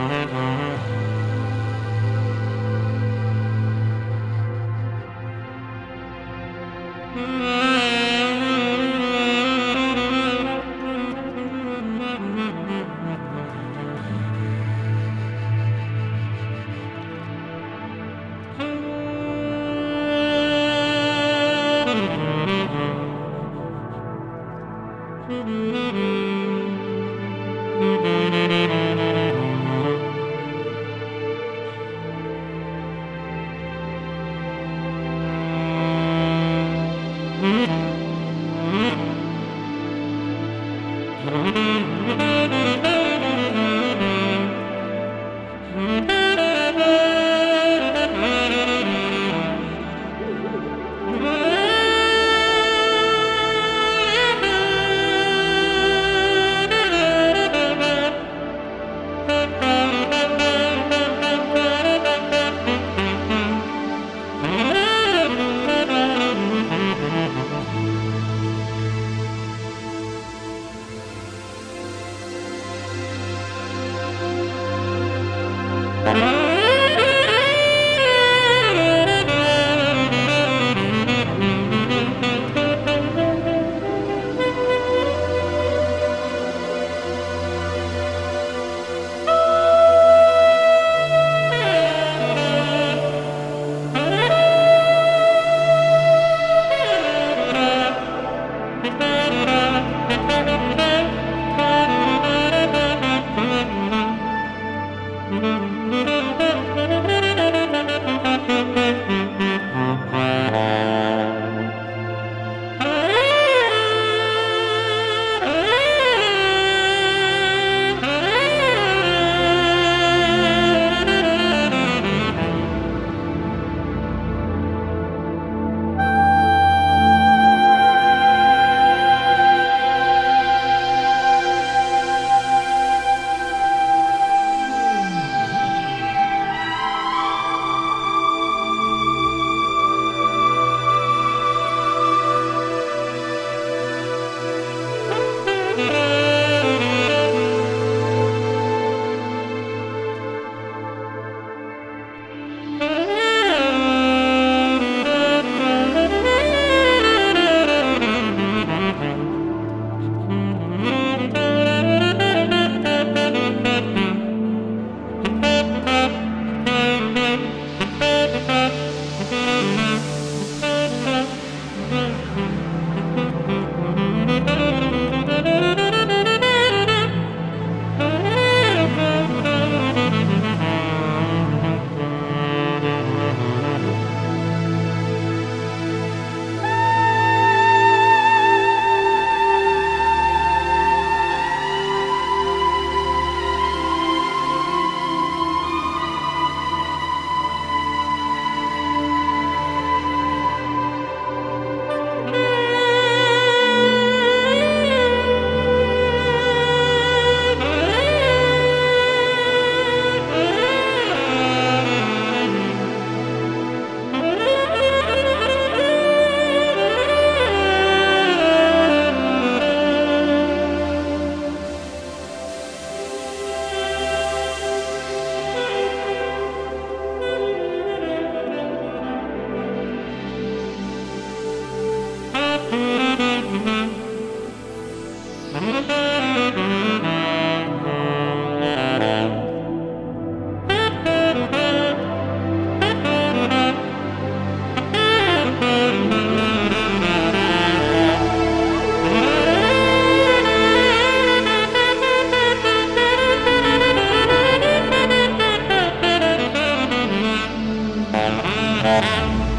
Mm-hmm. Mm-hmm. Thank you. man.